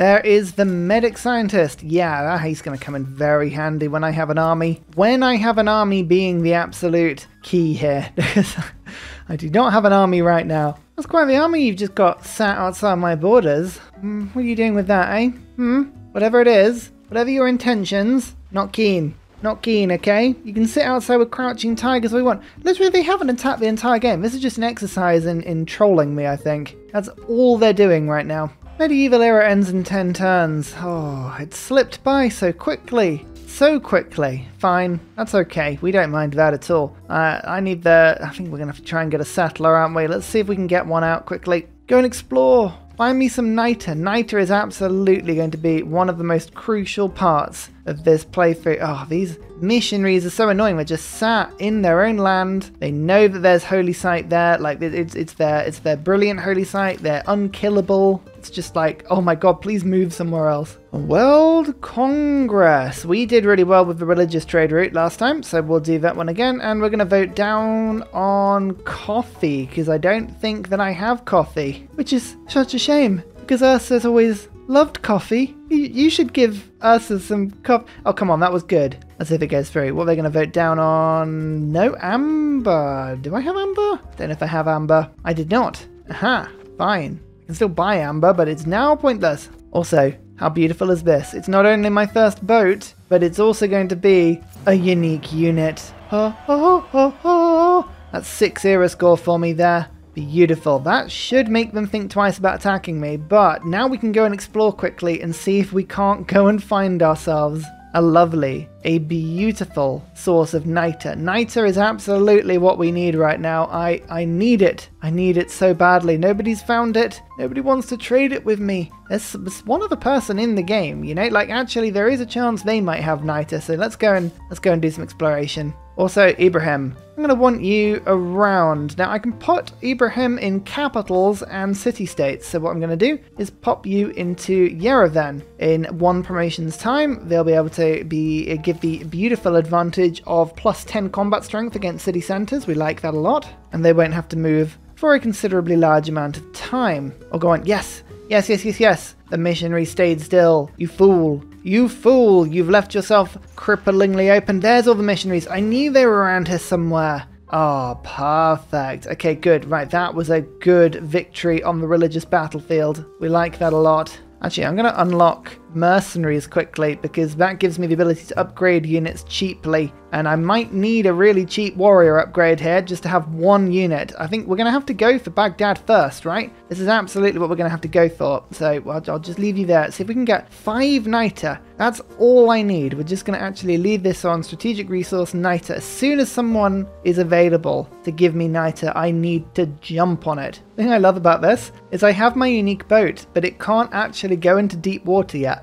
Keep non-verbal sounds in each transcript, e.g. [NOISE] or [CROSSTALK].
There is the medic scientist. Yeah, he's going to come in very handy when I have an army. When I have an army being the absolute key here. [LAUGHS] Because I do not have an army right now. That's quite the army you've just got sat outside my borders. Mm, what are you doing with that, eh? Hmm? Whatever it is, whatever your intentions, not keen. Not keen, okay? You can sit outside with crouching tigers all you want. Literally, they haven't attacked the entire game. This is just an exercise in, in trolling me, I think. That's all they're doing right now. Medieval era ends in 10 turns. Oh, it slipped by so quickly. So quickly. Fine, that's okay. We don't mind that at all. Uh, I need the... I think we're going to have to try and get a settler, aren't we? Let's see if we can get one out quickly. Go and explore. Find me some niter. Niter is absolutely going to be one of the most crucial parts of this playthrough. Oh, these missionaries are so annoying. They're just sat in their own land. They know that there's holy site there. Like it's it's their it's their brilliant holy site. They're unkillable. It's just like, oh my god, please move somewhere else. World Congress. We did really well with the religious trade route last time, so we'll do that one again. And we're going to vote down on coffee, because I don't think that I have coffee, which is such a shame, because Ursa's always loved coffee. You, you should give us some coffee. Oh, come on, that was good. Let's see if it goes through. What are they going to vote down on? No, Amber. Do I have Amber? Don't know if I have Amber. I did not. Aha, fine can still buy amber, but it's now pointless. Also, how beautiful is this? It's not only my first boat, but it's also going to be a unique unit. Ha ha ha ha! That's six era score for me there. Beautiful. That should make them think twice about attacking me, but now we can go and explore quickly and see if we can't go and find ourselves a lovely, a beautiful source of niter. Niter is absolutely what we need right now. I, I need it. I need it so badly. Nobody's found it. Nobody wants to trade it with me. There's, one other person in the game, you know? Like, actually, there is a chance they might have niter, so let's go and, let's go and do some exploration. Also, Ibrahim, I'm going to want you around. Now, I can put Ibrahim in capitals and city-states. So what I'm going to do is pop you into Yerevan. In one promotion's time, they'll be able to be give the beautiful advantage of plus 10 combat strength against city centres. We like that a lot. And they won't have to move for a considerably large amount of time. Or go on, yes, yes, yes, yes, yes. The missionary stayed still. You fool. You fool! You've left yourself cripplingly open. There's all the missionaries. I knew they were around here somewhere. Oh, perfect. Okay, good. Right, that was a good victory on the religious battlefield. We like that a lot. Actually, I'm going to unlock mercenaries quickly because that gives me the ability to upgrade units cheaply and I might need a really cheap warrior upgrade here just to have one unit. I think we're going to have to go for Baghdad first, right? This is absolutely what we're going to have to go for. So I'll, I'll just leave you there. See if we can get five niter. That's all I need. We're just going to actually leave this on strategic resource niter. As soon as someone is available to give me niter, I need to jump on it. The thing I love about this is I have my unique boat, but it can't actually go into deep water yet.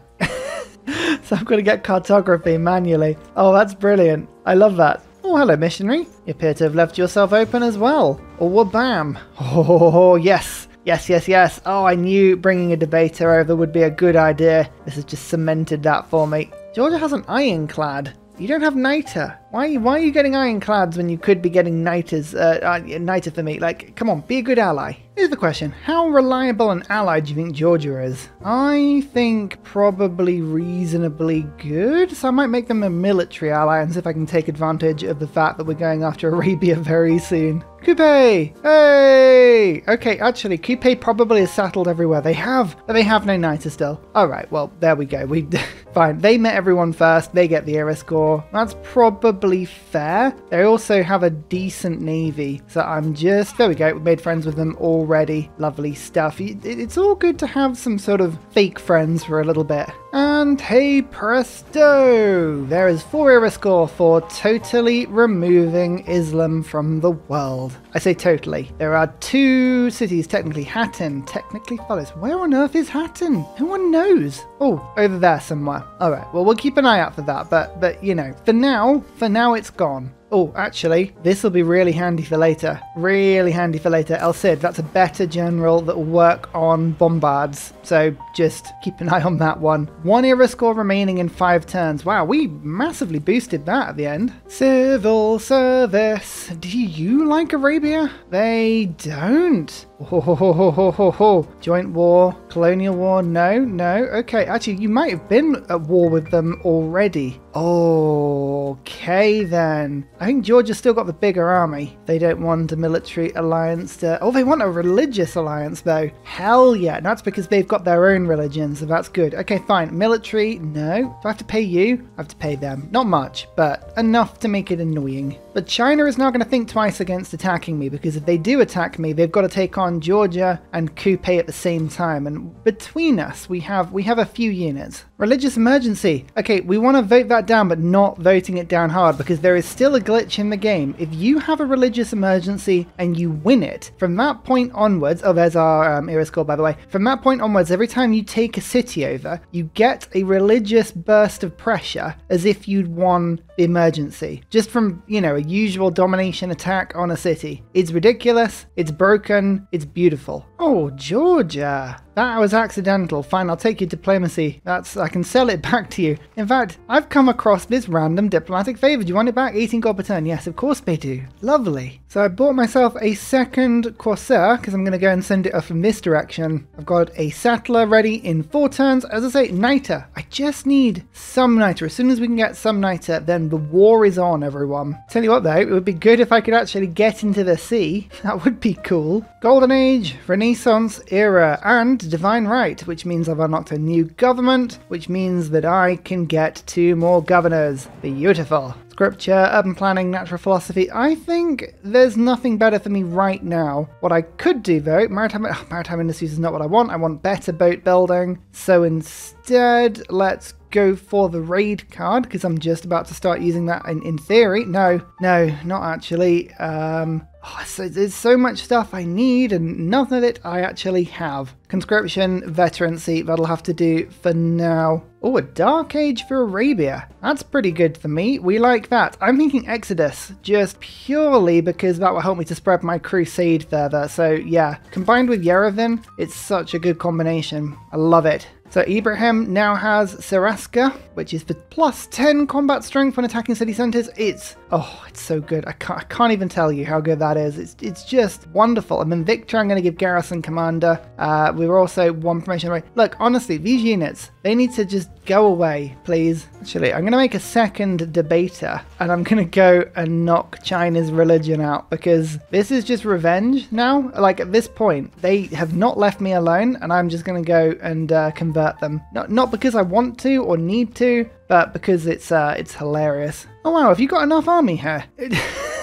[LAUGHS] so I'm going to get cartography manually. Oh, that's brilliant. I love that. Oh, hello, missionary. You appear to have left yourself open as well. Oh, bam. [LAUGHS] Oh, yes. Yes, yes, yes. Oh, I knew bringing a debater over would be a good idea. This has just cemented that for me. Georgia has an ironclad. You don't have niter. Why, why are you getting ironclads when you could be getting niters, uh, uh, niter for me? Like, come on, be a good ally. Here's the question. How reliable an ally do you think Georgia is? I think probably reasonably good, so I might make them a military ally and see if I can take advantage of the fact that we're going after Arabia very soon. Kupe! Hey! Okay, actually, Kupe probably is settled everywhere. They have, they have no niter still. Alright, well, there we go. We [LAUGHS] Fine, they met everyone first, they get the era score. That's probably fair. They also have a decent navy, so I'm just, there we go, we made friends with them already. Lovely stuff. It's all good to have some sort of fake friends for a little bit. And hey presto! There is 4 era score for totally removing Islam from the world. I say totally. There are two cities technically. Hattin technically follows. Where on earth is Hattin? No one knows. Oh, over there somewhere. Alright, well we'll keep an eye out for that, but but you know, for now, for now it's gone. Oh, actually, this will be really handy for later. Really handy for later. El Cid, that's a better general that will work on bombards. So just keep an eye on that one. One era score remaining in five turns. Wow, we massively boosted that at the end. Civil service. Do you like Arabia? They don't. Ho, ho, ho, ho, ho, ho, ho. Joint war, colonial war, no, no. Okay, actually, you might have been at war with them already. Okay, then. I think Georgia's still got the bigger army. They don't want a military alliance to. Oh, they want a religious alliance, though. Hell yeah. And that's because they've got their own religion, so that's good. Okay, fine. Military, no. Do I have to pay you? I have to pay them. Not much, but enough to make it annoying. But China is now going to think twice against attacking me because if they do attack me, they've got to take on Georgia and Kupe at the same time. And between us, we have we have a few units. Religious emergency. Okay, we want to vote that down, but not voting it down hard because there is still a glitch in the game. If you have a religious emergency and you win it, from that point onwards, oh, there's our um, era score by the way. From that point onwards, every time you take a city over, you get a religious burst of pressure as if you'd won the emergency. Just from, you know, a usual domination attack on a city. It's ridiculous, it's broken, it's beautiful. Oh, Georgia. That was accidental. Fine, I'll take your diplomacy. That's I can sell it back to you. In fact, I've come across this random diplomatic favor. Do you want it back? 18 gold per turn. Yes, of course they do. Lovely. So I bought myself a second Corsair because I'm going to go and send it off in this direction. I've got a settler ready in four turns. As I say, Niter. I just need some Niter. As soon as we can get some Niter, then the war is on, everyone. Tell you what though, it would be good if I could actually get into the sea. [LAUGHS] That would be cool. Golden Age, Renaissance era, and divine right, which means I've unlocked a new government, which means that I can get two more governors. Beautiful. Scripture, urban planning, natural philosophy. I think there's nothing better for me right now. What I could do though, maritime, oh, maritime industries is not what I want. I want better boat building. So instead, let's go for the raid card because I'm just about to start using that in, in theory. No, no, not actually. Um, oh, so there's so much stuff I need and none of it I actually have. Conscription, veterancy, that'll have to do for now. Oh, a Dark Age for Arabia. That's pretty good for me. We like that. I'm thinking Exodus, just purely because that will help me to spread my crusade further. So yeah, combined with Yerevan, it's such a good combination. I love it. So Ibrahim now has Serasker, which is for plus 10 combat strength when attacking city centers. It's, oh, it's so good. I can't, I can't even tell you how good that is. It's, it's just wonderful. And then Victor, I'm going to give Garrison Commander. Uh, we were also one promotion away. Look, honestly, these units, they need to just go away, please. Actually, I'm going to make a second debater and I'm going to go and knock China's religion out because this is just revenge now. Like at this point, they have not left me alone and I'm just going to go and uh, convert them. Not, not because I want to or need to, but because it's uh, it's hilarious. Oh wow, have you got enough army here? [LAUGHS]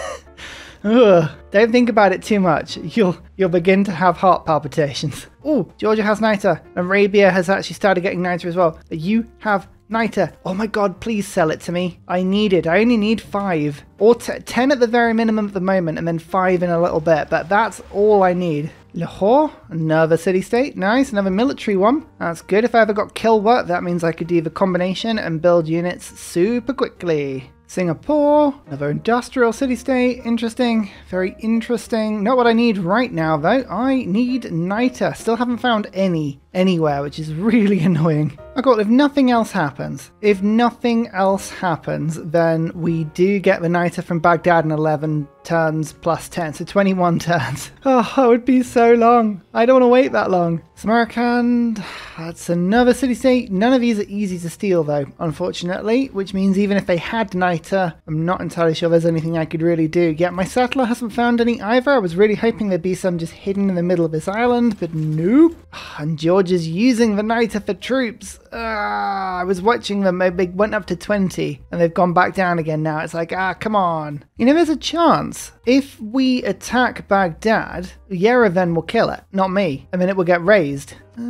Ugh, don't think about it too much. You'll you'll begin to have heart palpitations. [LAUGHS] Oh, Georgia has Niter. Arabia has actually started getting Niter as well. But you have Niter. Oh my god, please sell it to me. I need it. I only need five. Or ten at the very minimum at the moment, and then five in a little bit. But that's all I need. Lahore, another city-state, nice, another military one. That's good. If I ever got Kilwa, that means I could do the combination and build units super quickly. Singapore, another industrial city-state, interesting, very interesting. Not what I need right now though, I need Niter. Still haven't found any anywhere, which is really [LAUGHS] annoying. Oh I got if nothing else happens, if nothing else happens, then we do get the Niter from Baghdad in 11 turns plus 10, so 21 [LAUGHS] turns. Oh, that would be so long. I don't want to wait that long. Samarkand, that's another city-state. None of these are easy to steal though, unfortunately, which means even if they had Niter, I'm not entirely sure there's anything I could really do. Yet my settler hasn't found any either. I was really hoping there'd be some just hidden in the middle of this island, but nope. And George is using the Niter for troops. Uh, I was watching them, they went up to 20 and they've gone back down again now. It's like, ah, come on. You know, there's a chance if we attack Baghdad, Yerevan will kill it, not me, I mean, it will get raised. Uh,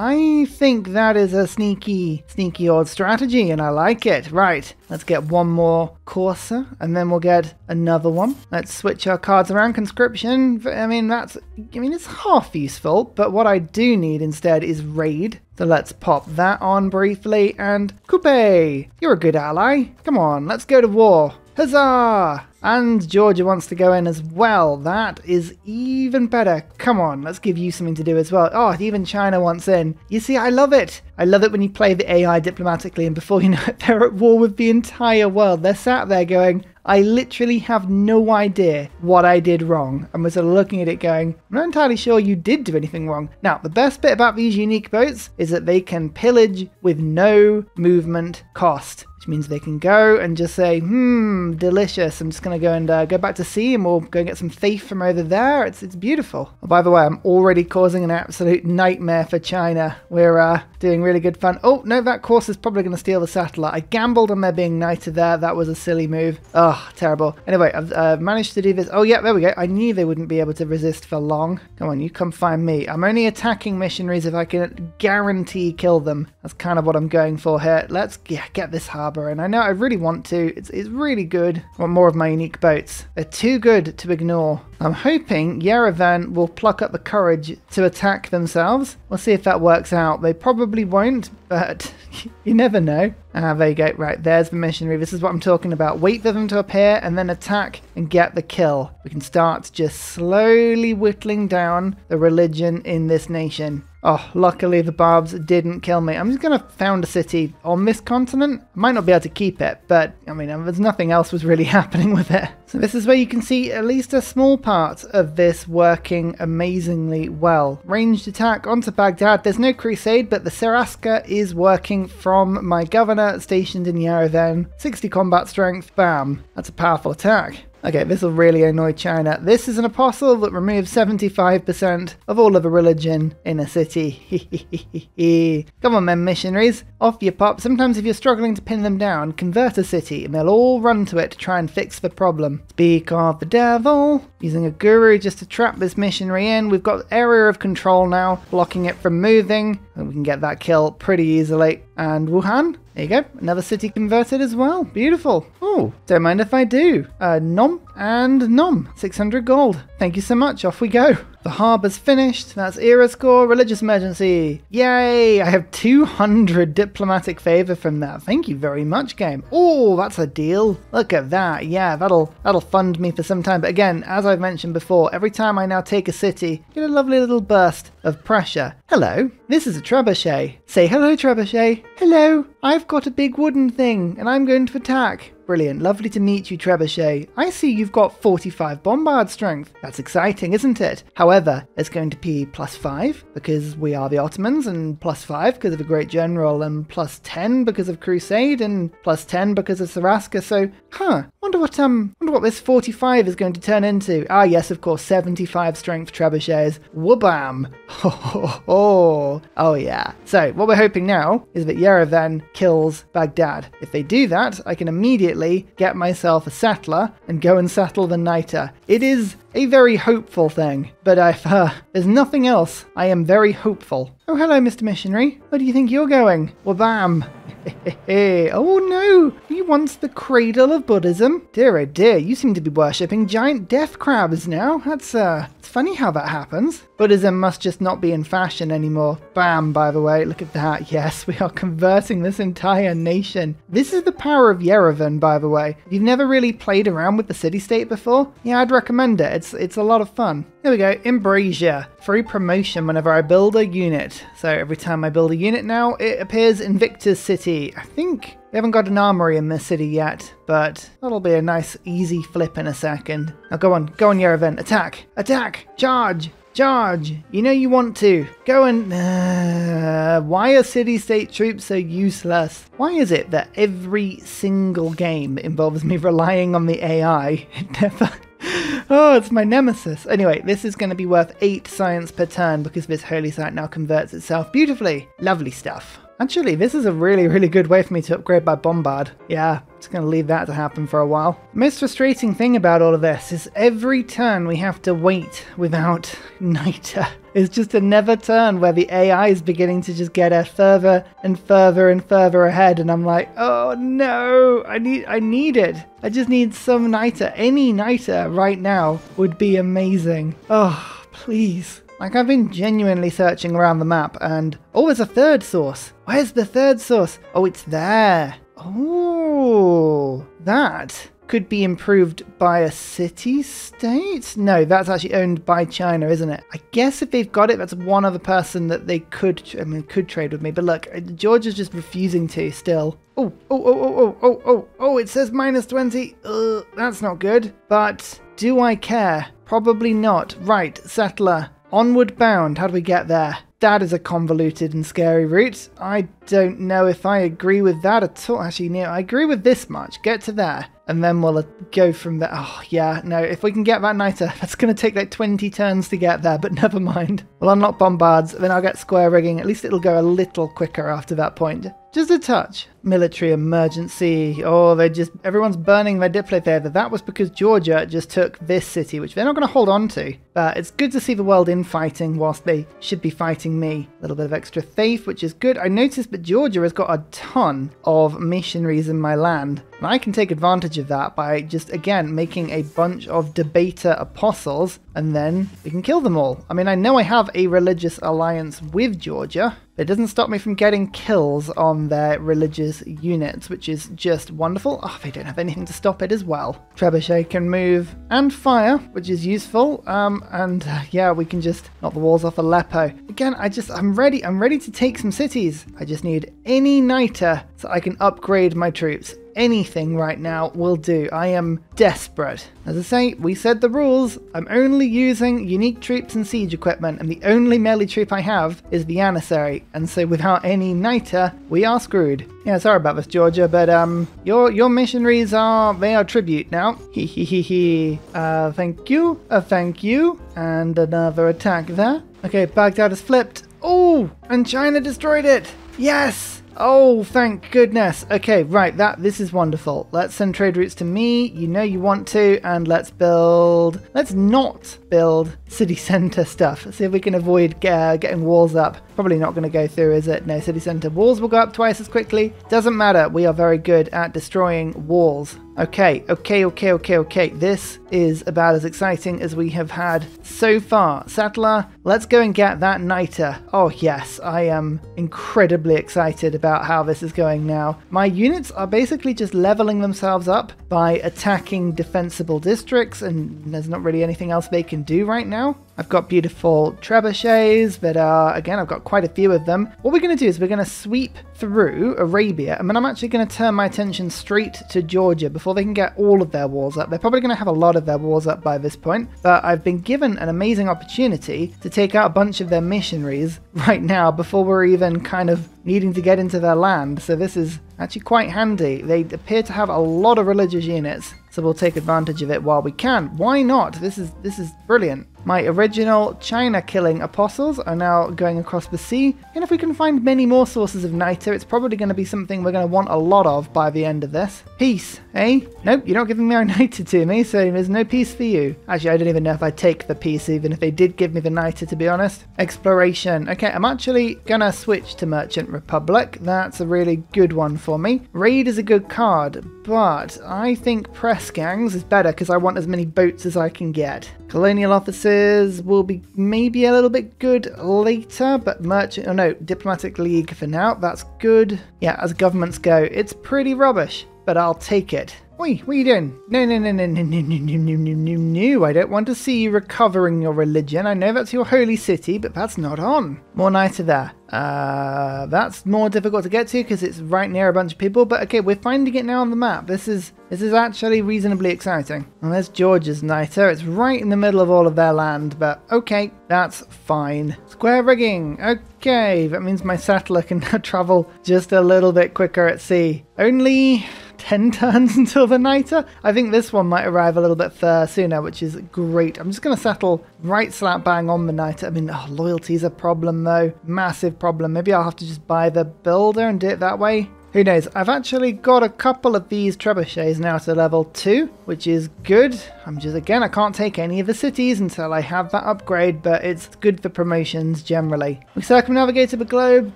I think that is a sneaky, sneaky odd strategy, and I like it. Right, let's get one more Corsair, and then we'll get another one. Let's switch our cards around. Conscription, I mean, that's, I mean, it's half useful, but what I do need instead is Raid. So let's pop that on briefly, and Kupe, you're a good ally. Come on, let's go to war. Huzzah! And Georgia wants to go in as well. That is even better. Come on, let's give you something to do as well. Oh, even China wants in. You see, I love it. I love it when you play the AI diplomatically and before you know it, [LAUGHS] they're at war with the entire world. They're sat there going, I literally have no idea what I did wrong. And we're sort of looking at it going, I'm not entirely sure you did do anything wrong. Now, the best bit about these unique boats is that they can pillage with no movement cost means they can go and just say, hmm, delicious. I'm just going to go and uh, go back to sea and we'll go and get some thief from over there. It's, it's beautiful. Oh, by the way, I'm already causing an absolute nightmare for China. We're uh, doing really good fun. Oh, no, that course is probably going to steal the satellite. I gambled on there being knighted there. That was a silly move. Oh, terrible. Anyway, I've uh, managed to do this. Oh, yeah, there we go. I knew they wouldn't be able to resist for long. Come on, you come find me. I'm only attacking missionaries if I can guarantee kill them. That's kind of what I'm going for here. Let's get this harbour. And I know I really want to. It's, it's really good. I want more of my unique boats. They're too good to ignore. I'm hoping Yerevan will pluck up the courage to attack themselves. We'll see if that works out. They probably won't, but [LAUGHS] you never know. Ah, there you go. Right, there's the missionary. This is what I'm talking about. Wait for them to appear and then attack and get the kill. We can start just slowly whittling down the religion in this nation. Oh, luckily the barbs didn't kill me. I'm just going to found a city on this continent. Might not be able to keep it, but I mean, um, there's nothing else was really [LAUGHS] happening with it. So this is where you can see at least a small part of this working amazingly well. Ranged attack onto Baghdad. There's no crusade, but the Serasker is working from my governor stationed in Yerevan. 60 combat strength, bam. That's a powerful attack. Okay, this will really annoy China. This is an apostle that removes 75% of all of the religion in a city. [LAUGHS] Come on, men missionaries. Off you pop. Sometimes if you're struggling to pin them down, convert a city and they'll all run to it to try and fix the problem. Speak of the devil. Using a guru just to trap this missionary in. We've got area of control now, blocking it from moving. And we can get that kill pretty easily. And Wuhan, there you go. Another city converted as well. Beautiful. Oh, don't mind if I do. Uh, nom and nom. 600 gold. Thank you so much. Off we go. The harbour's finished. That's era score. Religious emergency. Yay! I have 200 diplomatic favour from that. Thank you very much, game. Oh, that's a deal. Look at that. Yeah, that'll that'll fund me for some time. But again, as I've mentioned before, every time I now take a city, get a lovely little burst of pressure. Hello, this is a trebuchet. Say hello, trebuchet. Hello, I've got a big wooden thing and I'm going to attack. Brilliant. Lovely to meet you, Trebuchet. I see you've got 45 bombard strength. That's exciting, isn't it? However, it's going to be plus 5 because we are the Ottomans, and plus 5 because of a great general, and plus 10 because of Crusade, and plus 10 because of Serasker. So, huh, wonder what um wonder what this 45 is going to turn into. Ah yes, of course, 75 strength trebuchets. Whoobam! Oh, [LAUGHS] oh, oh yeah. So what we're hoping now is that Yerevan kills Baghdad. If they do that, I can immediately get myself a settler and go and settle the Niter. It is a very hopeful thing, but if uh, there's nothing else, I am very hopeful. Oh, hello, Mr. Missionary. Where do you think you're going? Wabam! [LAUGHS] oh no! He wants the cradle of Buddhism? Dear oh dear, you seem to be worshipping giant death crabs now. That's, uh, it's funny how that happens. Buddhism must just not be in fashion anymore. Bam, by the way, look at that. [LAUGHS] Yes, we are converting this entire nation. This is the power of Yerevan, by the way. If you've never really played around with the city-state before, yeah, I'd recommend it. It's, it's a lot of fun. Here we go, Embrasure. Free promotion whenever I build a unit. So every time I build a unit now, it appears in Victor's city. I think we haven't got an armory in this city yet, but that'll be a nice easy flip in a second. Now go on, go on Yerevan. attack, attack, charge, charge. You know you want to. Go and... Uh, why are city-state troops so useless? Why is it that every single game involves me [LAUGHS] relying on the AI? It never... [LAUGHS] Oh, it's my nemesis. Anyway, this is going to be worth 8 science per turn because this holy site now converts itself beautifully. Lovely stuff. Actually, this is a really, really good way for me to upgrade my Bombard. Yeah, just going to leave that to happen for a while. Most frustrating thing about all of this is every turn we have to wait without [LAUGHS] Niter. It's just a never turn where the AI is beginning to just get her further and further and further ahead, and I'm like, oh no, I need I need it. I just need some niter. Any niter right now would be amazing. Oh, please. Like I've been genuinely searching around the map and oh there's a third source. Where's the third source? Oh it's there. Oh that could be improved by a city state? No, that's actually owned by China, isn't it? I guess if they've got it, that's one other person that they could, I mean, could trade with me. But look, uh, Georgia's just refusing to still. Oh, oh, oh, oh, oh, oh, oh, oh, it says minus 20. Ugh, that's not good. But do I care? Probably not. Right, settler. Onward bound. How do we get there? That is a convoluted and scary route. I don't know if I agree with that at all. Actually, no, I agree with this much. Get to there and then we'll uh, go from there. Oh, yeah, no, if we can get that niter, [LAUGHS] that's going to take like 20 turns to get there, but [LAUGHS] never mind. We'll unlock bombards, then I'll get square rigging. At least it'll go a little quicker after that point. Just a touch. Military emergency. Oh, they just everyone's burning their diplo theater. That was because Georgia just took this city, which they're not going to hold on to. But it's good to see the world in fighting whilst they should be fighting me. A little bit of extra faith, which is good. I noticed that Georgia has got a ton of missionaries in my land. And I can take advantage of that by just, again, making a bunch of debater apostles, and then we can kill them all. I mean, I know I have a religious alliance with Georgia, it doesn't stop me from getting kills on their religious units, which is just wonderful. Oh, they don't have anything to stop it as well. Trebuchet can move and fire, which is useful. Um, and uh, yeah, we can just knock the walls off Aleppo. Again, I just, I'm ready. I'm ready to take some cities. I just need any niter so I can upgrade my troops anything right now will do. I am desperate. As I say, we said the rules. I'm only using unique troops and siege equipment, and the only melee troop I have is the Janissary, and so without any niter, we are screwed. Yeah, sorry about this, Georgia, but um, your your missionaries are they are tribute now. He he he he. Uh, thank you. Uh, thank you. And another attack there. Okay, Baghdad is flipped. Oh, and China destroyed it. Yes. Oh, thank goodness. Okay, right, that this is wonderful. Let's send trade routes to me. You know you want to, and let's build. Let's not build city [LAUGHS] center stuff. See if we can avoid uh, getting walls up. Probably not going to go through, is it? No, city center walls will go up twice as quickly. Doesn't matter. We are very good at destroying walls. Okay, okay, okay, okay, okay. This is about as exciting as we have had so far. Settler, let's go and get that niter. Oh yes, I am incredibly excited about how this is going now. My units are basically just leveling themselves up by attacking defensible districts and there's not really anything else they can do right now. I've got beautiful trebuchets that are, again, I've got quite a few of them. What we're going to do is we're going to sweep through Arabia, and then I'm actually going to turn my attention straight to Georgia before they can get all of their walls up. They're probably going to have a lot of their walls up by this point, but I've been given an amazing opportunity to take out a bunch of their missionaries [LAUGHS] right now before we're even kind of needing to get into their land. So this is actually quite handy. They appear to have a lot of religious units, so we'll take advantage of it while we can. Why not? This is this is brilliant. My original China killing apostles are now going across the sea, and if we can find many more sources of niter, it's probably going to be something we're going to want a lot of by the end of this. Peace, eh? Nope, you're not giving me our [LAUGHS] niter to me, so there's no peace for you. Actually, I don't even know if I'd take the peace, even if they did give me the niter, to be honest. Exploration. Okay, I'm actually going to switch to Merchant Republic. That's a really good one for me. Raid is a good card, but I think Press Gangs is better because I want as many boats as I can get. Colonial officers will be maybe a little bit good later, but merchant, oh no, diplomatic league for now, that's good. Yeah, as governments go, it's pretty rubbish, but I'll take it. Wait, what are you doing? No, no, no, no, no, no, no, no, no, no, no. I don't want to see you recovering your religion. I know that's your holy city, but that's not on. More niter there. Uh, that's more difficult to get to because it's right near a bunch of people. But okay, we're finding it now on the map. This is this is actually reasonably exciting. Well, there's Georgia's niter. It's right in the middle of all of their land, but okay, that's fine. Square rigging. Okay, that means my settler can now travel just a little bit quicker at sea. Only 10 [LAUGHS] turns until the niter. I think this one might arrive a little bit sooner, which is great. I'm just going to settle right slap bang on the niter. I mean, oh, loyalty is a problem though. Massive problem. Maybe I'll have to just buy the builder and do it that way. Who knows? I've actually got a couple of these trebuchets now to level 2, which is good. I'm just, again, I can't take any of the cities until I have that upgrade, but it's good for promotions generally. We circumnavigated the globe,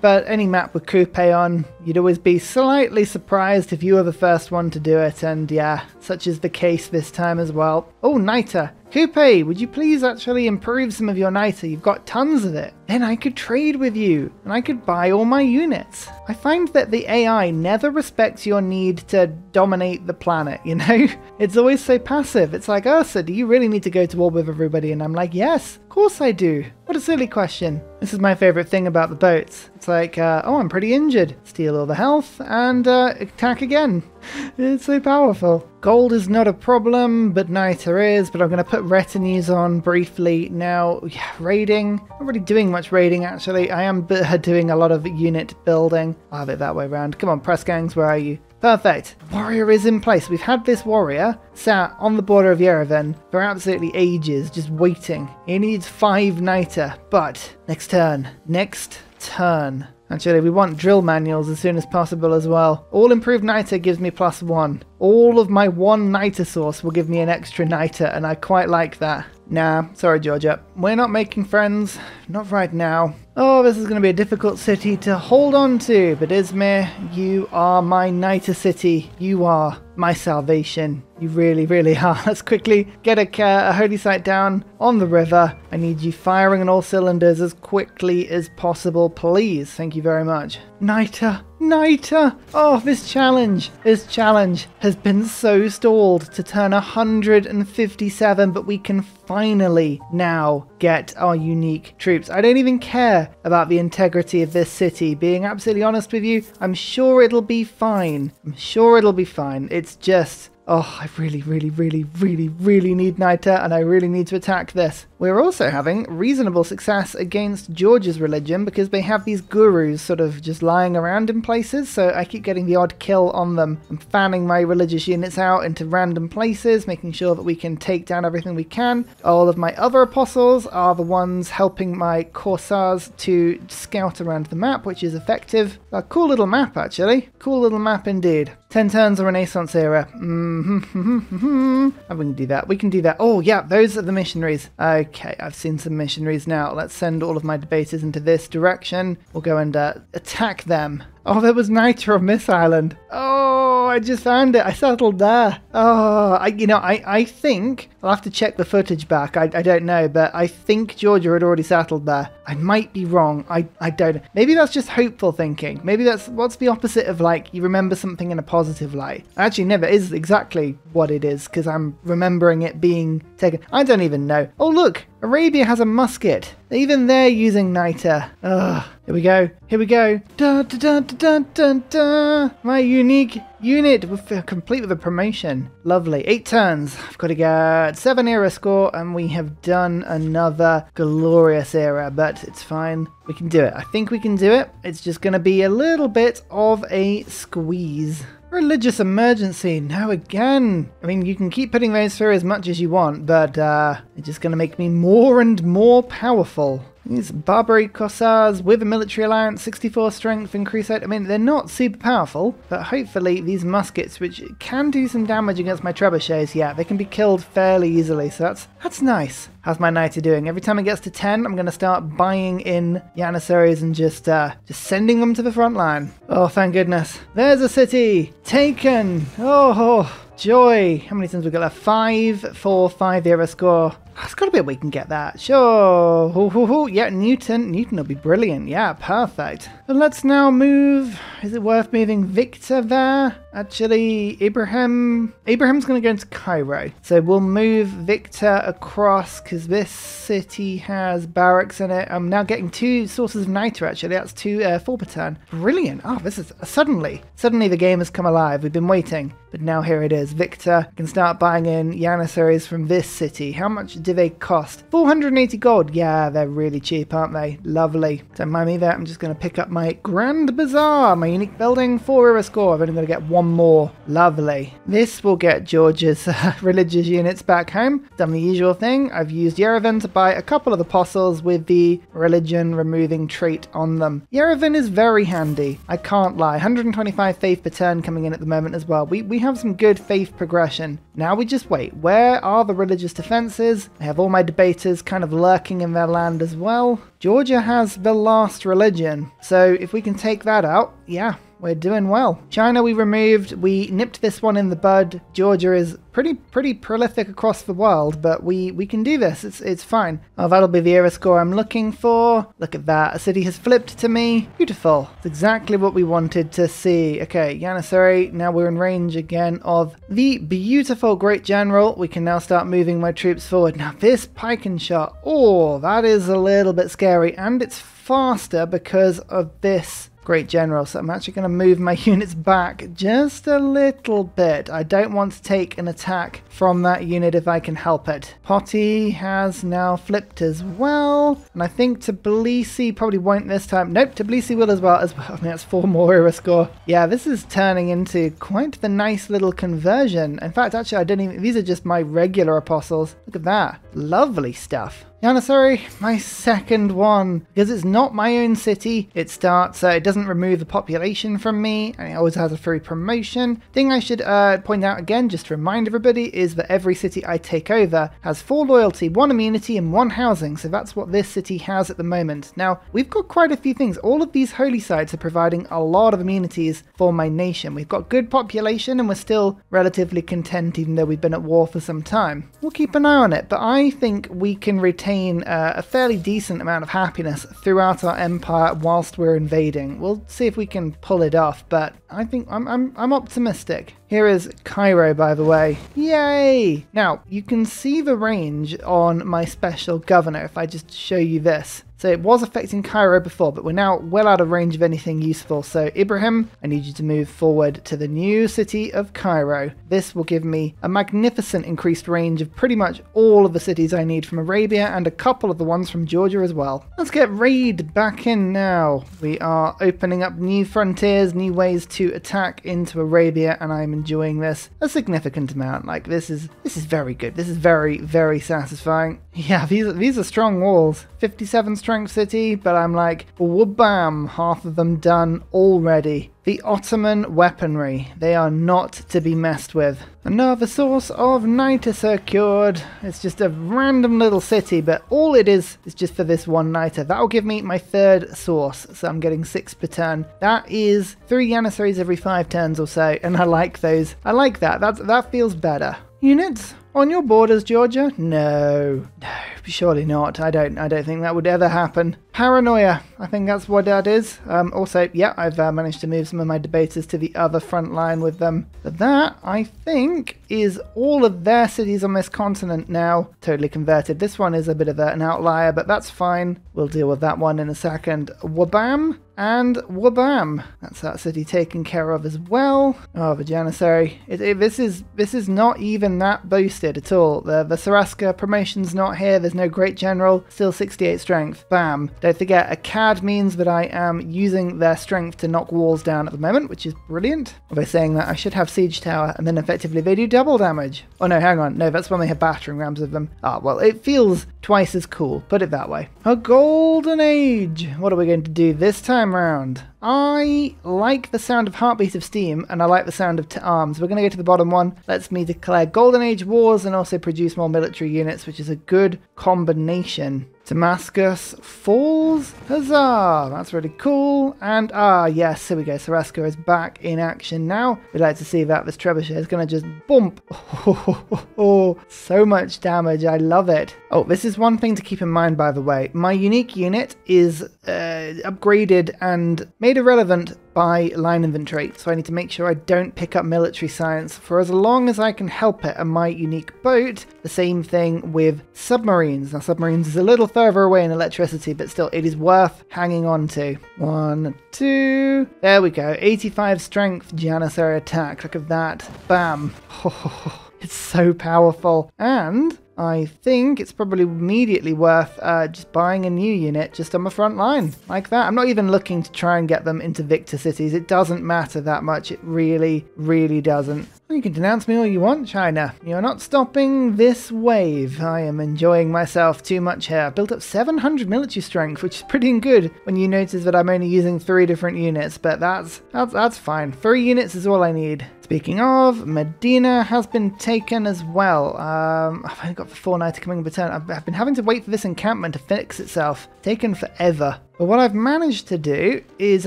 but any map with Kupe on, you'd always be slightly surprised if you were the first one to do it, and yeah, such is the case this time as well. Oh, Niter! Kupe, would you please actually improve some of your niter? You've got tons of it. Then I could trade with you, and I could buy all my units. I find that the AI never respects your need to dominate the planet, you know? [LAUGHS] It's always so passive. It's like, Ursa, do you really need to go to war with everybody? And I'm like, yes, of course I do. What a silly question. This is my favorite thing about the boats. It's like, uh, oh, I'm pretty injured. Steal all the health and uh, attack again. [LAUGHS] it's so powerful. Gold is not a problem, but niter is. But I'm going to put retinues on briefly now. Yeah, raiding. Not really doing much raiding actually. I am doing a lot of unit building. I'll have it that way around. Come on, press gangs, where are you? Perfect. Warrior is in place. We've had this warrior sat on the border of Yerevan for absolutely ages, just waiting. He needs five niter, but next turn. Next turn. Actually, we want drill manuals as soon as possible as well. All improved niter gives me plus one. All of my one niter source will give me an extra niter, and I quite like that. Nah, sorry, Georgia. We're not making friends. Not right now. Oh, this is going to be a difficult city to hold on to, but Izmir, you are my Niter city. You are my salvation. You really, really [LAUGHS] are. Let's quickly get a, uh, a holy site down on the river. I need you firing on all cylinders as quickly as possible, please. Thank you very much. Niter, Niter! Oh, this challenge, this challenge has been so stalled to turn 157, but we can finally now get our unique troops. I don't even care about the integrity of this city. Being absolutely honest with you, I'm sure it'll be fine. I'm sure it'll be fine. It's just Oh, I really, really, really, really, really need Niter, and I really need to attack this. We're also having reasonable success against George's religion because they have these gurus sort of just lying around in places, so I keep getting the odd kill on them. I'm fanning my religious units out into random places, making sure that we can take down everything we can. All of my other apostles are the ones helping my corsairs to scout around the map, which is effective. A cool little map, actually. Cool little map indeed. Ten turns of Renaissance era. Mm-hmm. and we can do that. We can do that. Oh, yeah, those are the missionaries. Okay, I've seen some missionaries now. Let's send all of my debaters into this direction. We'll go and uh, attack them. Oh, there was niter on this island. Oh, I just found it. I settled there. Oh, I, you know, I, I think I'll have to check the footage back. I, I don't know, but I think Georgia had already settled there. I might be wrong. I, I don't. Maybe that's just hopeful thinking. Maybe that's what's the opposite of like you remember something in a positive light. Actually, never is exactly what it is because I'm remembering it being taken. I don't even know. Oh, look, Arabia has a musket. Even they're using niter. Ugh. Here we go. Here we go. Da da da da da da. My unique unit with complete with a promotion. Lovely. Eight turns. I've got to get seven era score, and we have done another glorious era. But it's fine. We can do it. I think we can do it. It's just going to be a little bit of a squeeze. Religious emergency, now again. I mean, you can keep putting those through as much as you want, but uh, it's just going to make me more and more powerful. These Barbary Corsairs with a military alliance, 64 strength increase crusade. I mean, they're not super powerful, but hopefully these muskets, which can do some damage against my trebuchets, yeah, they can be killed fairly easily, so that's that's nice. How's my niter doing? Every time it gets to 10, I'm going to start buying in Janissaries and just uh, just sending them to the front line. Oh, thank goodness. There's a city! Taken! Oh, joy! How many times we got left? Five, four, five the era score. There's got to be a way we can get that. Sure. Ooh, ooh, ooh. Yeah, Newton. Newton will be brilliant. Yeah, perfect. But let's now move. Is it worth moving Victor there? Actually, Ibrahim. Ibrahim's going to go into Cairo. So we'll move Victor across because this city has barracks in it. I'm now getting two sources of niter, actually. That's two uh, four per turn. Brilliant. Oh, this is suddenly, suddenly the game has come alive. We've been waiting, but now here it is. Victor can start buying in Janissaries from this city. How much do they cost? 480 gold. Yeah, they're really cheap, aren't they? Lovely. Don't mind me there. I'm just going to pick up my Grand Bazaar, my unique building, four era score. I've only got to get one more. Lovely. This will get George's uh, [LAUGHS] religious units back home. Done the usual thing. I've used Yerevan to buy a couple of the apostles with the religion removing trait on them. Yerevan is very handy. I can't lie. 125 faith per turn coming in at the moment as well. We, we have some good faith progression. Now we just wait. Where are the religious defenses? I have all my debaters kind of lurking in their land as well. Georgia has the last religion. So if we can take that out, yeah, we're doing well. China we removed, we nipped this one in the bud. Georgia is pretty pretty prolific across the world, but we we can do this. It's it's fine. Oh, that'll be the era score I'm looking for. Look at that. A city has flipped to me. Beautiful. It's exactly what we wanted to see. Okay, Janissary, now we're in range again of the beautiful Great General. We can now start moving my troops forward. Now this pike shot. Oh, that is a little bit scary. And it's faster because of this Great General, so I'm actually going to move my [LAUGHS] units back just a little bit. I don't want to take an attack from that unit if I can help it. Poti has now flipped as well, and I think Tbilisi probably won't this time. Nope, Tbilisi will as well. As well. [LAUGHS] I mean, that's four more era score. Yeah, this is turning into quite the nice little conversion. In fact, actually, I don't even. These are just my regular apostles. Look at that, lovely stuff. Janissary, my second one. Because it's not my own city, it starts, uh, it doesn't remove the population from me, and it always has a free promotion. Thing I should uh, point out again, just to remind everybody, is that every city I take over has four loyalty, one immunity, and one housing, so that's what this city has at the moment. Now, we've got quite a few things. All of these holy sites are providing a lot of immunities for my nation. We've got good population, and we're still relatively content, even though we've been at war for some time. We'll keep an eye on it, but I think we can retain uh, a fairly decent amount of happiness throughout our empire whilst we're invading. We'll see if we can pull it off, but I think I'm, I'm, I'm optimistic. Here is Cairo, by the way. Yay! Now, you can see the range on my special governor if I just show you this. So it was affecting Cairo before, but we're now well out of range of anything useful. So Ibrahim, I need you to move forward to the new city of Cairo. This will give me a magnificent increased range of pretty much all of the cities I need from Arabia and a couple of the ones from Georgia as well. Let's get Raid back in now. We are opening up new frontiers, new ways to attack into Arabia, and I'm enjoying this a significant amount. Like this is this is very good. This is very, very satisfying. [LAUGHS] Yeah, these are, these are strong walls. 57 strength city, but I'm like, bam, half of them done already. The Ottoman weaponry, they are not to be messed with. Another source of niter secured. It's just a random little city, but all it is is just for this one niter. That'll give me my third source, so I'm getting six per turn. That is three Janissaries every five turns or so, and I like those. I like that. That that feels better. Units on your borders, Georgia? No, no, surely not. I don't. I don't think that would ever happen. Paranoia. I think that's what that is. Um, also, yeah, I've uh, managed to move some of my debaters to the other front line with them. But that, I think, is all of their cities on this continent now totally converted. This one is a bit of an outlier, but that's fine. We'll deal with that one in a second. Wabam and wabam. That's that city taken care of as well. Oh, the Janissary. It, it, this is this is not even that boosted at all. The the Serasker promotion's not here. There's no great general. Still 68 strength. Bam. Don't forget, a CAD means that I am using their strength to knock walls down at the moment, which is brilliant. By saying that, I should have siege tower, and then effectively they do double damage. Oh no, hang on. No, that's when they have battering rams of them. Ah, well, it feels twice as cool. Put it that way. A golden age. What are we going to do this time round? I like the sound of Heartbeat of Steam and I like the sound of to arms. We're going to go to the bottom one. Lets me declare Golden Age wars and also produce more military units, which is a good combination. Damascus falls. Huzzah! That's really cool. And ah, yes, here we go. Serasker is back in action now. We'd like to see that this trebuchet is going to just bump. Oh, [LAUGHS] so much damage. I love it. Oh, this is one thing to keep in mind, by the way. My unique unit is uh, upgraded and made irrelevant by line infantry, so I need to make sure I don't pick up military science for as long as I can help it and my unique boat. The same thing with submarines. Now, submarines is a little further away in electricity, but still, it is worth hanging on to. One, two, there we go. 85 strength Janissary attack. Look at that. Bam. [LAUGHS] It's so powerful. And I think it's probably immediately worth uh, just buying a new unit just on the front line, like that. I'm not even looking to try and get them into victor cities. It doesn't matter that much. It really, really doesn't. You can denounce me all you want, China. You're not stopping this wave. I am enjoying myself too much here. I've built up 700 military strength, which is pretty good when you notice that I'm only using three different units, but that's, that's, that's fine. Three units is all I need. Speaking of, Medina has been taken as well. Um, I've only got the four knights coming in return. I've, I've been having to wait for this encampment to fix itself. Taken forever. But what I've managed to do is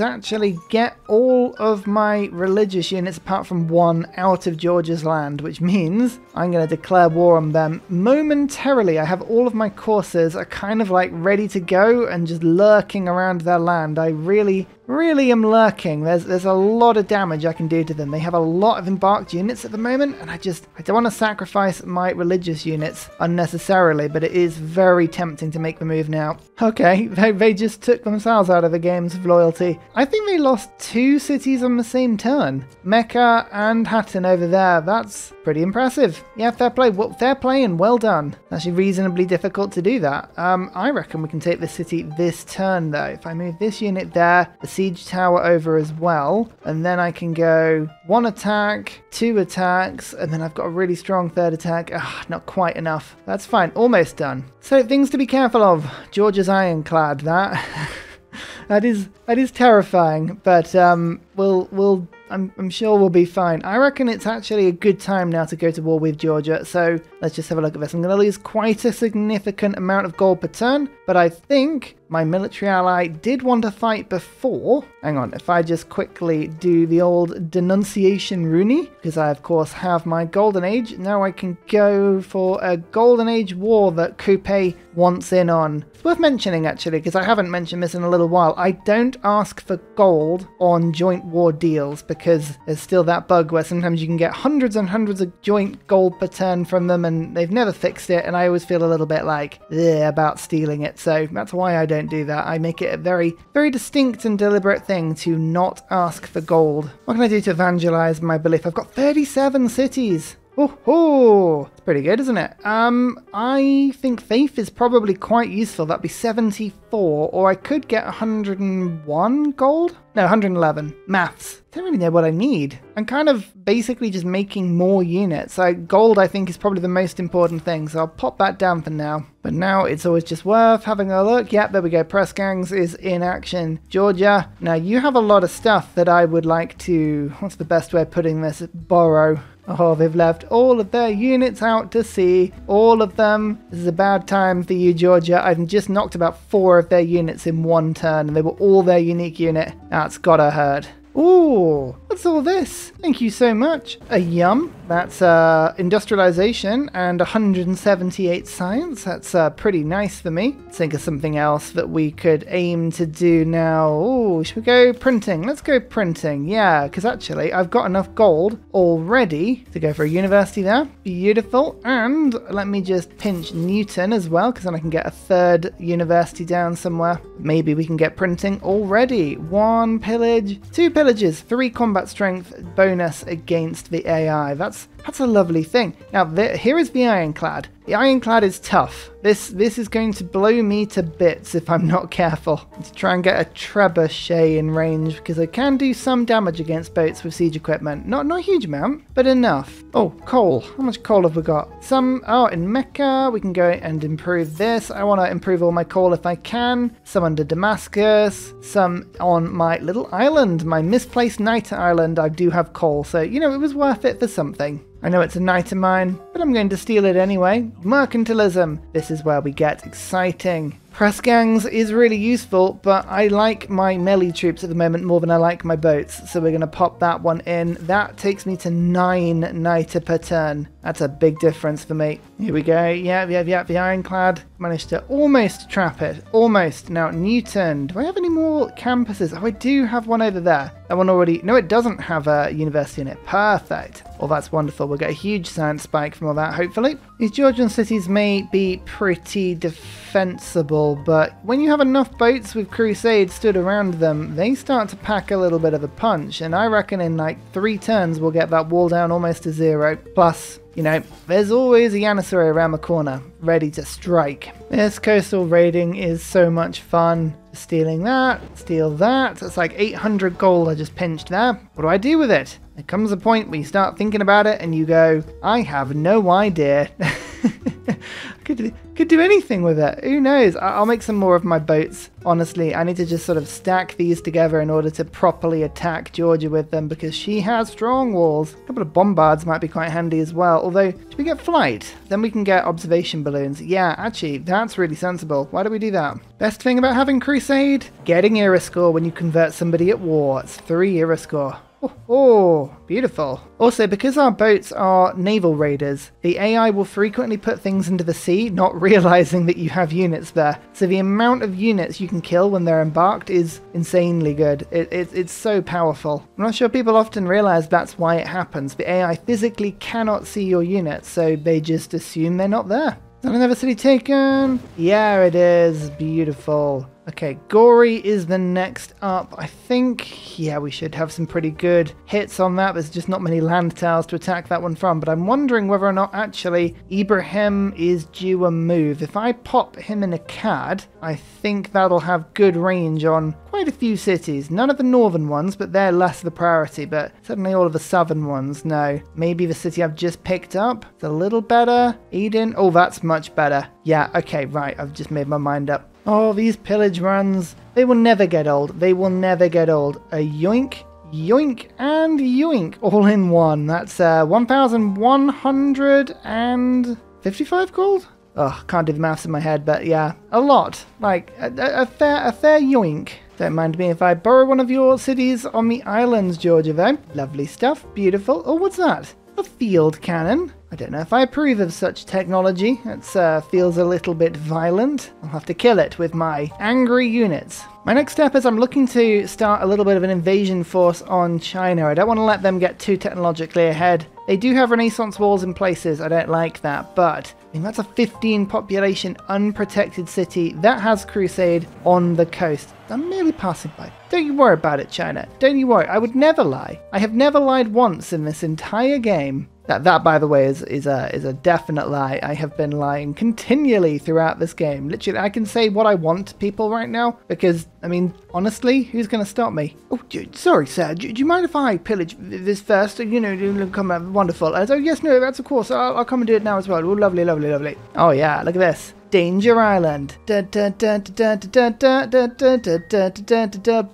actually get all of my religious units, apart from one, out of Georgia's land, which means I'm going to declare war on them momentarily. I have all of my corsairs are kind of like ready to go and just lurking around their land. I really really am lurking. There's there's a lot of damage I can do to them. They have a lot of embarked units at the moment, and I just I don't want to sacrifice my religious units unnecessarily, but it is very tempting to make the move now. Okay, [LAUGHS] they, they just took themselves out of the games of loyalty. I think they lost two cities on the same turn. Mecca and Hatton over there. That's pretty impressive. Yeah, fair play. Well, fair play and well done. Actually reasonably difficult to do that. Um, I reckon we can take the city this turn though. If I move this unit there, the siege tower over as well. And then I can go one attack, two attacks, and then I've got a really strong third attack. Ah, not quite enough. That's fine. Almost done. So things to be careful of. Georgia's ironclad. That. [LAUGHS] [LAUGHS] that is that is terrifying, but um, we'll we'll I'm, I'm sure we'll be fine. I reckon it's actually a good time now to go to war with Georgia, so let's just have a look at this. I'm going to lose quite a significant amount of gold per turn, but I think my military ally did want to fight before. Hang on, if I just quickly do the old denunciation Rooney, because I of course have my golden age, now I can go for a golden age war that Kupe wants in on. It's worth mentioning actually, because I haven't mentioned this in a little while. I don't ask for gold on joint war deals because there's still that bug where sometimes you can get hundreds and hundreds of joint gold per turn from them and they've never fixed it and I always feel a little bit like about stealing it. So that's why I don't do that. I make it a very, very distinct and deliberate thing to not ask for gold. What can I do to evangelize my belief? I've got 37 cities. Oh, it's pretty good, isn't it? Um, I think faith is probably quite useful. That'd be 74, or I could get 101 gold? No, 111. Maths. I don't really know what I need. I'm kind of basically just making more units. Like gold, I think, is probably the most important thing, so I'll pop that down for now. But now it's always just worth having a look. Yep, there we go. Press gangs is in action. Georgia. Now you have a lot of stuff that I would like to. What's the best way of putting this? Borrow. Oh, they've left all of their units out to sea. All of them. This is a bad time for you, Georgia. I've just knocked about four of their units in one turn, and they were all their unique unit. That's gotta hurt. Ooh, what's all this? Thank you so much. A yum. That's uh, industrialization and 178 science. That's uh, pretty nice for me. Let's think of something else that we could aim to do now. Oh, should we go printing? Let's go printing. Yeah, because actually I've got enough gold already to go for a university there. Beautiful. And let me just pinch Newton as well, because then I can get a third university down somewhere. Maybe we can get printing already. One pillage, two pillage villages, 3 combat strength bonus against the AI. That's that's a lovely thing. Now, here is the Ironclad. The Ironclad is tough. This this is going to blow me to bits if I'm not careful. To try and get a trebuchet in range because I can do some damage against boats with siege equipment. Not not a huge amount, but enough. Oh, coal. How much coal have we got? Some. Oh, in Mecca we can go and improve this. I want to improve all my coal if I can. Some under Damascus. Some on my little island, my misplaced night island. I do have coal, so you know it was worth it for something. I know it's a night of mine, but I'm going to steal it anyway. Mercantilism. This is where we get exciting. Press gangs is really useful, but I like my melee troops at the moment more than I like my boats, so we're going to pop that one in. That takes me to 9 Niter per turn. That's a big difference for me. Here we go. Yeah, yeah, yeah, the Ironclad. Managed to almost trap it. Almost. Now, Newton. Do I have any more campuses? Oh, I do have one over there. That one already... No, it doesn't have a university in it. Perfect. Well, that's wonderful. We'll get a huge science spike from all that, hopefully. These Georgian cities may be pretty defensible, but when you have enough boats with crusades stood around them, they start to pack a little bit of a punch, and I reckon in like three turns we'll get that wall down almost to zero. Plus, you know, there's always a Janissary around the corner, ready to strike. This coastal raiding is so much fun. Stealing that, steal that. It's like 800 gold I just pinched there. What do I do with it? There comes a point where you start thinking about it and you go, I have no idea. [LAUGHS] could could do anything with it. Who knows? I'll make some more of my boats. Honestly, I need to just sort of stack these together in order to properly attack Georgia with them because she has strong walls. A couple of bombards might be quite handy as well. Although, do we get flight? Then we can get observation balloons. Yeah, actually, that's really sensible. Why do we do that? Best thing about having Crusade? Getting era score when you convert somebody at war. It's three era score. Oh, oh, beautiful. Also, because our boats are naval raiders, the AI will frequently put things into the sea, not [LAUGHS] realizing that you have units there. So the amount of units you can kill when they're embarked is insanely good. It, it, it's so powerful. I'm not sure people often realize that's why it happens. The AI physically cannot see your units, so they just assume they're not there. Is that another city taken? Yeah, it is. Beautiful. Okay, Gori is the next up. I think, yeah, we should have some pretty good hits on that. There's just not many land tiles to attack that one from, but I'm wondering whether or not actually Ibrahim is due a move. If I pop him in a CAD, I think that'll have good range on quite a few cities. None of the northern ones, but they're less of the priority, but certainly all of the southern ones, no. Maybe the city I've just picked up. It's a little better. Eden, oh, that's much better. Yeah, okay, right, I've just made my mind up. Oh, these pillage runs. They will never get old. They will never get old. A yoink, yoink, and yoink all in one. That's uh, 1,155 gold? Oh, can't do the maths in my head, but yeah, a lot. Like, a, a, fair, a fair yoink. Don't mind me if I borrow one of your cities on the islands, Georgia, though. Lovely stuff, beautiful. Oh, what's that? A field cannon? I don't know if I approve of such technology. It uh, feels a little bit violent. I'll have to kill it with my angry units. My next step is I'm looking to start a little bit of an invasion force on China. I don't want to let them get too technologically ahead. They do have Renaissance walls in places, I don't like that, but I mean, that's a 15 population unprotected city that has Crusade on the coast. I'm merely passing by. Don't you worry about it, China. Don't you worry. I would never lie. I have never lied once in this entire game. That, that by the way, is, is, a, is a definite lie. I have been lying continually throughout this game. Literally, I can say what I want to people right now because, I mean, honestly, who's going to stop me? Oh, dude, sorry, sir. Do, do, you mind if I pillage this first? You know, come on, wonderful. Uh, oh, yes, no, that's of course. I'll, I'll come and do it now as well. Oh, lovely, lovely, lovely. Oh, yeah, look at this. Danger Island.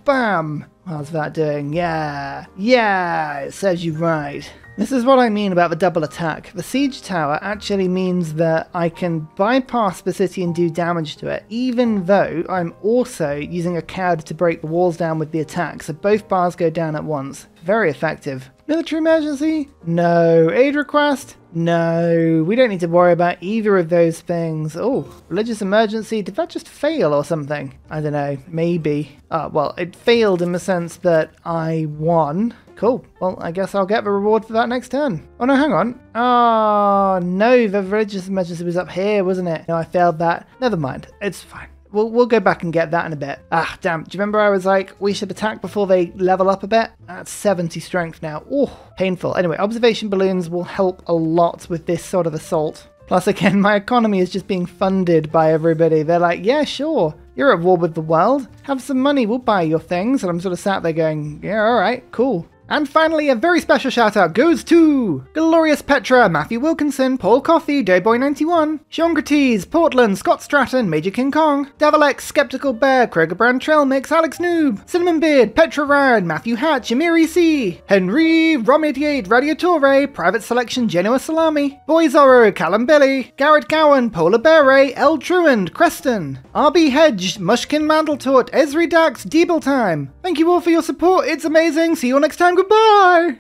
Bam! How's that doing? Yeah. Yeah, it serves you right. This is what I mean about the double attack. The siege tower actually means that I can bypass the city and do damage to it, even though I'm also using a CAD to break the walls down with the attack, so both bars go down at once. Very effective. Military emergency? No. Aid request? No. We don't need to worry about either of those things. Oh, religious emergency? Did that just fail or something? I don't know. Maybe. Uh, well, it failed in the sense that I won Cool. Well, I guess I'll get the reward for that next turn. Oh no, hang on. Oh no, the religious emergency was up here, wasn't it? No, I failed that. Never mind. It's fine. We'll, we'll go back and get that in a bit. Ah, damn. Do you remember I was like, we should attack before they level up a bit? That's 70 strength now. Oh, painful. Anyway, observation balloons will help a lot with this sort of assault. Plus, again, my economy is just being funded by everybody. They're like, yeah, sure, you're at war with the world. Have some money, we'll buy your things. And I'm sort of sat there going, yeah, all right, cool. And finally, a very special shout out goes to Glorious Petra, Matthew Wilkinson, Paul Coffey, Dayboy91, Sean Gratis, Portland, Scott Stratton, Major King Kong, Devil Skeptical Bear, Kriegerbrand Trailmix, Alex Noob, Cinnamon Beard, Petra Ryan, Matthew Hatch, Amiri C, Henry, Rom88, Radiatore, Private Selection, Genoa Salami, Boy Zorro, Callum Billy, Garrett Gowan, Polar Bear Ray, L. Truand, Creston, RB Hedge, Mushkin Mandeltort, Esri Dax, Deeble Time. Thank you all for your support, it's amazing, see you all next time, goodbye!